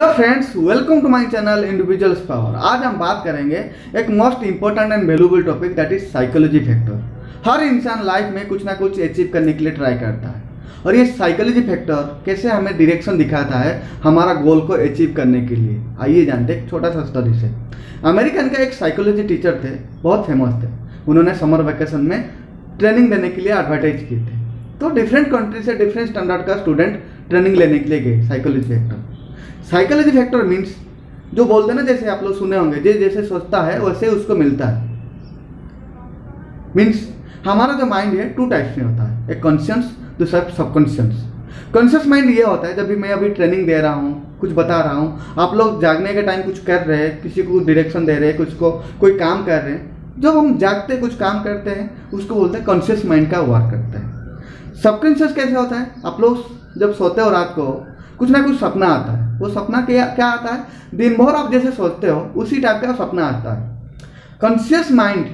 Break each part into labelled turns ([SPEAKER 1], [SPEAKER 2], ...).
[SPEAKER 1] Hello friends welcome to my channel individuals power आज हम बात करेंगे एक most important and valuable topic that is psychology factor हर इंसान लाइफ में कुछ ना कुछ अचीव करने के लिए ट्राई करता है। और ये साइकोलॉजी फैक्टर कैसे हमें डिरेक्शन दिखाता है हमारा गोल को अचीव करने के लिए। आइए जानते एक छोटा सा स्टोरी से। अमेरिकन का एक साइकोलॉजी टीचर थे, बहुत फ़ेमस थे। उन्होंने समर वैकेशन में ट्रेनिंग देने के लिए एडवर्टाइज किए थे। तो डिफरेंट कंट्री से डिफरेंट स्टैंडर्ड का स्टूडेंट ट्रेनिंग लेने के लिए गए psychology factor psychology factor means जो बोलते हैं ना, जैसे आप लोग सुने होंगे, जे जैसे सोचता है, वैसे उसको मिलता है। मीन्स हमारा जो माइंड है टू टाइप्स में होता है। एक कॉन्शियस दूसरा सबकॉन्शियस कॉन्शियस माइंड ये होता है, जब भी मैं अभी ट्रेनिंग दे रहा हूँ, कुछ बता रहा हूँ, आप लोग जागने के टाइम कुछ कर रहे हैं, किसी को डायरेक्शन दे रहे हैं, कुछ को, कोई काम कर रहे हैं, जब हम जागते, कुछ काम करते हैं, उसको बोलते हैं कॉन्शियस माइंड का वर्क करता है। सबकॉन्शियस कैसे होता है? आप लोग जब सोते हो रात को, कुछ ना कुछ सपना आता है। वो सपना क्या क्या आता है? दिन भर आप जैसे सोचते हो, उसी टाइप का सपना आता है। कॉन्शियस माइंड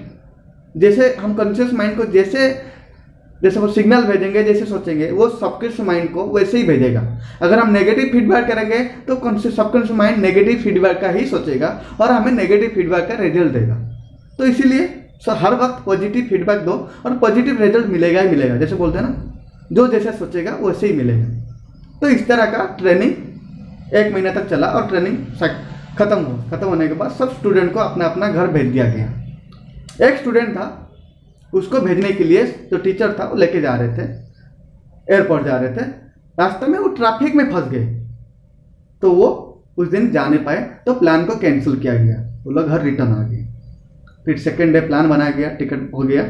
[SPEAKER 1] जैसे हम कॉन्शियस माइंड को जैसे जैसे वो सिग्नल भेजेंगे, जैसे सोचेंगे, वो सबकॉन्शियस माइंड को वैसे ही भेजेगा। अगर हम नेगेटिव फीडबैक करेंगे तो सबकॉन्शियस माइंड नेगेटिव फीडबैक का ही सोचेगा और हमें नेगेटिव फीडबैक का रिज़ल्ट देगा। तो इसीलिए, सो हर वक्त पॉजिटिव फीडबैक दो और पॉजिटिव रिज़ल्ट मिलेगा ही मिलेगा। जैसे बोलते हैं ना, जो जैसे सोचेगा, वैसे ही मिलेगा। तो इस तरह का ट्रेनिंग एक महीने तक चला और ट्रेनिंग खत्म हुआ। खत्म होने के बाद सब स्टूडेंट को अपना अपना घर भेज दिया गया। एक स्टूडेंट था, उसको भेजने के लिए जो टीचर था, वो लेके जा रहे थे एयरपोर्ट जा रहे थे। रास्ते में वो ट्रैफ़िक में फंस गए। तो वो उस दिन जा नहीं पाए तो प्लान को कैंसिल किया गया। वो लोग घर रिटर्न आ गए फिर सेकेंड डे प्लान बनाया गया टिकट हो गया।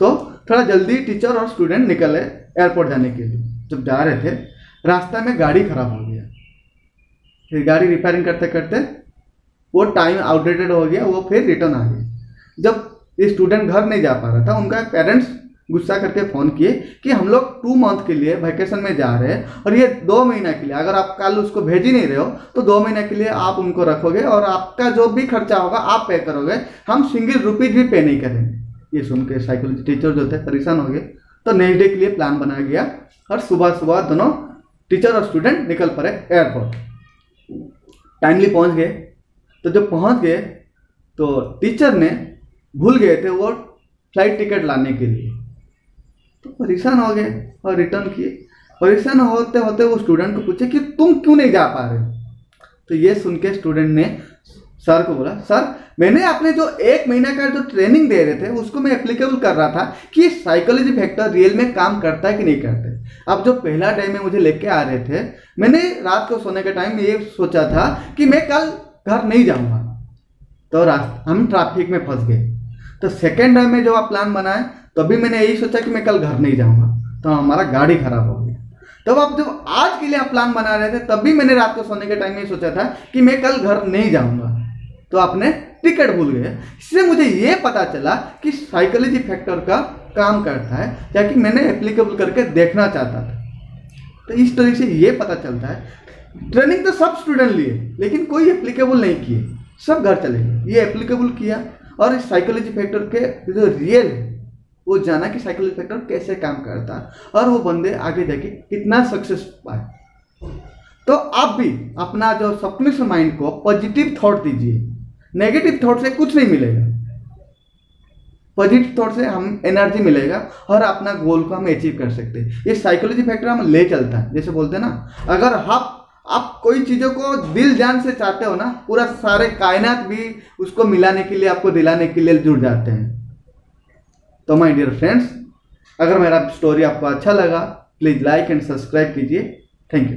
[SPEAKER 1] तो थोड़ा जल्दी टीचर और स्टूडेंट निकले एयरपोर्ट जाने के लिए। जब जा रहे थे, रास्ता में गाड़ी खराब हो गया फिर गाड़ी रिपेयरिंग करते करते वो टाइम आउटडेटेड हो गया, वो फिर रिटर्न आ गया। जब स्टूडेंट घर नहीं जा पा रहा था, उनका पेरेंट्स गुस्सा करके फ़ोन किए कि हम लोग टू मंथ के लिए वैकेशन में जा रहे हैं और ये दो महीना के लिए, अगर आप कल उसको भेज ही नहीं रहे हो तो दो महीने के लिए आप उनको रखोगे और आपका जो भी खर्चा होगा आप पे करोगे। हम सिंगल रुपीज़ भी पे नहीं करेंगे। ये सुन के साइकोलॉजी टीचर जो थे, परेशान हो गए। तो नेक्स्ट डे के लिए प्लान बनाया गया और सुबह सुबह दोनों टीचर और स्टूडेंट निकल पड़े एयरपोर्ट टाइमली पहुँच गए। तो जब पहुँच गए तो टीचर ने भूल गए थे वो फ़्लाइट टिकट लाने के लिए। तो परेशान हो गए और रिटर्न किए। परेशान होते होते वो स्टूडेंट को पूछे कि तुम क्यों नहीं जा पा रहे तो ये सुन के स्टूडेंट ने सर को बोला सर मैंने आपने जो एक महीना का जो ट्रेनिंग दे रहे थे, उसको मैं एप्लीकेबल कर रहा था कि साइकोलॉजी फैक्टर रियल में काम करता है कि नहीं करते अब जो पहला टाइम में मुझे लेके आ रहे थे, मैंने रात को सोने के टाइम ये सोचा था कि मैं कल घर नहीं जाऊँगा। तो रात हम ट्रैफ़िक में फंस गए। तो सेकेंड टाइम में जो आप प्लान बनाए तो मैंने यही सोचा कि मैं कल घर नहीं जाऊँगा। तो हमारा गाड़ी खराब हो गया। तब तो आप जब आज के लिए आप प्लान बना रहे थे तब भी मैंने रात को सोने के टाइम में सोचा था कि मैं कल घर नहीं जाऊँगा। तो आपने टिकट भूल गए। इससे मुझे ये पता चला कि साइकोलॉजी फैक्टर का काम करता है, या कि मैंने एप्लीकेबल करके देखना चाहता था। तो इस तरह से ये पता चलता है। ट्रेनिंग तो सब स्टूडेंट लिए, लेकिन कोई एप्लीकेबल नहीं किए। सब घर चले गए। ये एप्लीकेबल किया, और इस साइकोलॉजी फैक्टर के जो रियल है, वो जाना कि साइकोलॉजी फैक्टर कैसे काम करता है और वो बंदे आगे जाके कितना सक्सेस पाए। तो आप भी अपना जो सपने माइंड को पॉजिटिव थॉट दीजिए। नेगेटिव थॉट से कुछ नहीं मिलेगा। पॉजिटिव थॉट से हम एनर्जी मिलेगा और अपना गोल को हम अचीव कर सकते हैं। ये साइकोलॉजी फैक्टर हम ले चलता है, जैसे बोलते हैं ना, अगर आप आप कोई चीज़ों को दिल जान से चाहते हो ना, पूरा सारे कायनात भी उसको मिलाने के लिए, आपको दिलाने के लिए जुड़ जाते हैं। तो माय डियर फ्रेंड्स अगर मेरा स्टोरी आपको अच्छा लगा प्लीज़ लाइक एंड सब्सक्राइब कीजिए। Thank you